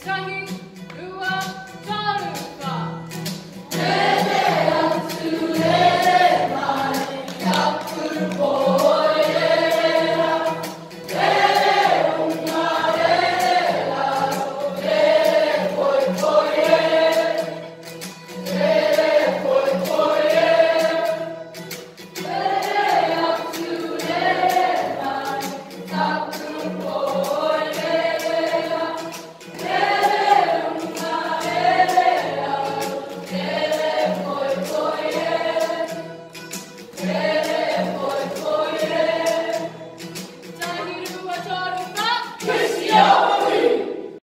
It's. Yeah.